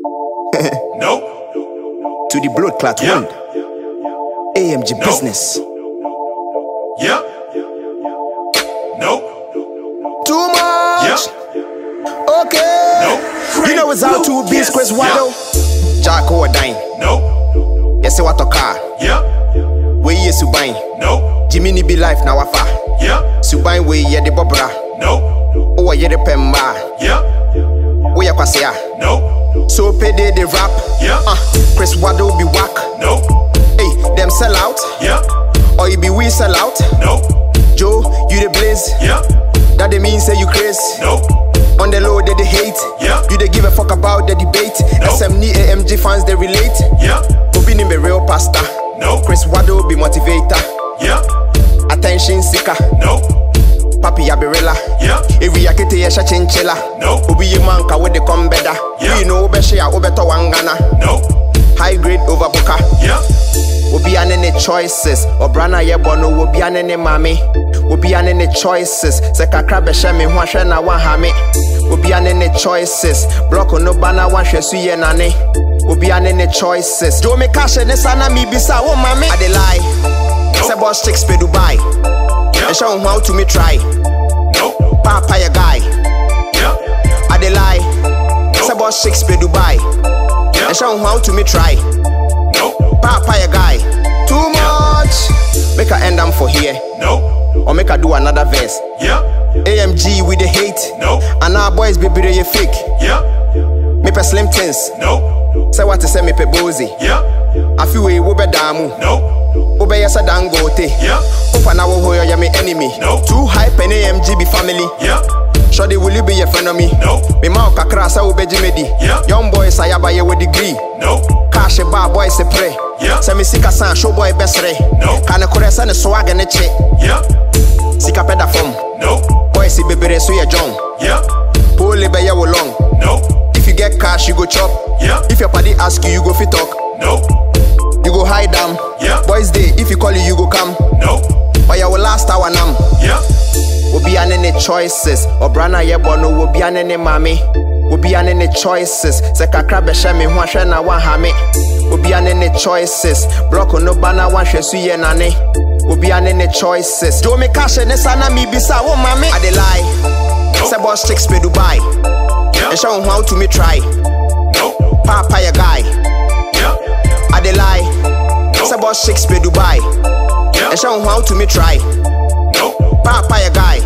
Nope. to the blood clot Yeah. world. AMG No. business. Yep. Nope. Too much. Yep. Okay. Nope. You know it's how to be Yes. Criss Waddle. Jack or dine. Nope. Yes, what to car. Yep. We ye subain. Nope. Jimmy be life now wafa. Yep. Subain we ye de bobra. Nope. O ye de pemba. Yep. We ya kwasea. Nope. So pay they the rap. Yep. Uh, Criss Waddle be whack. Nope. Hey, them sell out. Yeah. Or you be we sell out. Nope. Joe, you the blaze. Yeah. That they mean say you crazy. Nope. On the low, they, they hate. Yeah. You they give a fuck about the debate. No. SMNI AMG fans, they relate. yeah. Yep. Obi ni be real pastor. Nope. Criss Waddle be motivator. Yeah. Attention seeker. Nope. Papi Abirilla. Yep. Every yakete yesha chinchilla. No. Obi ye manka with the come better. Yeah. We know be share obeto wangana. Nope. High grade over booker. Yep. Obi ane ne choices. Obrana ye bono obi ane ne mami. Obi ane ne choices. Se kakra be she me ho ahwe na wa ha me. Obi ane ne choices. Block no bana wa hwe su ye nane. Obi ane ne choices. Jo me cash ne sana mi bisa wo mami. I dey lie. Se boss chicks pe Dubai. And show how to me try. Papa ya guy. I dey lie. Chicks pe Dubai. And show how to me try. Papa ya guy. Too much. Make I end them for here. Nope. Or make I do another verse. Yep. AMG with the hate. Nope. And our boys be be fake. Yep. Me pe slim things. Nope. Say what to say me pe bozy. Yep. I feel we wo be damu. Nope. Wo be yesa dangote. Yep. Opa na wo ho ya me enemy. Nope. Too hype and AMG be family. Yep. Shoddy will you be a friend of me? Nope. Me o kakra sa wo be jimedi. Yeah. Young boys ayaba ye with degree. Nope. Cash a bar boy se pray. Yeah. Say me sika san show boy besre. Nope. Kana kore sa ne swag ne che. Yep. Sika peda fom. Nope. Boy si bebere so ye John. Yep. Pole be ye wo long. Nope. If you get cash, you go chop. Yeah. If your party ask you, you go fit talk. Nope. You go hide them. Yeah. Boys day, if you call you, you go come. Nope. But will last our hour nam. Yep. be ane any choices. Obrana ye bono obi ane ne mami. Obi ane ne choices. Se kakra be she me ho ahwe na wa ha me. Obi ane ne choices. Block no bana wa hwe su ye nane. Obi ane ne choices. Jo me cash ne sana mi bisa wo mami. I dey lie. Se boss chicks pe Dubai. Yep. And show how to me try. Nope. Papa ya guy. Yep. I dey lie. Boss chicks pe Dubai. And show how to me try. Papa ya guy.